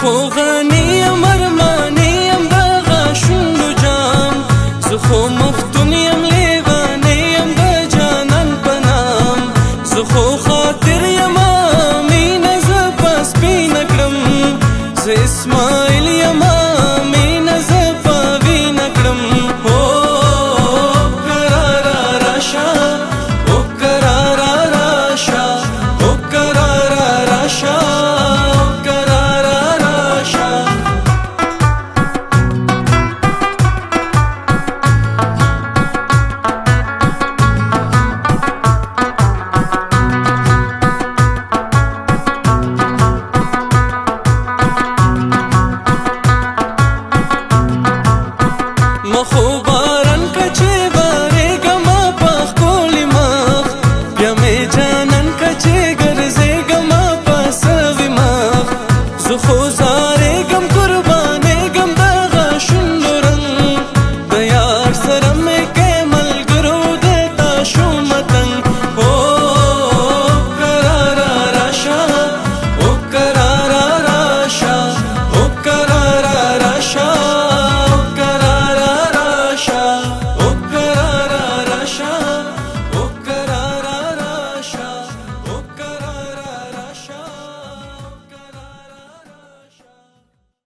خو غنیم ارمانیم بغا شنگو جام. زخو مفتونیم لیوانیم بجانن پنام. زخو خاطر یم آمین زپاس بینکرم. ز اسمائی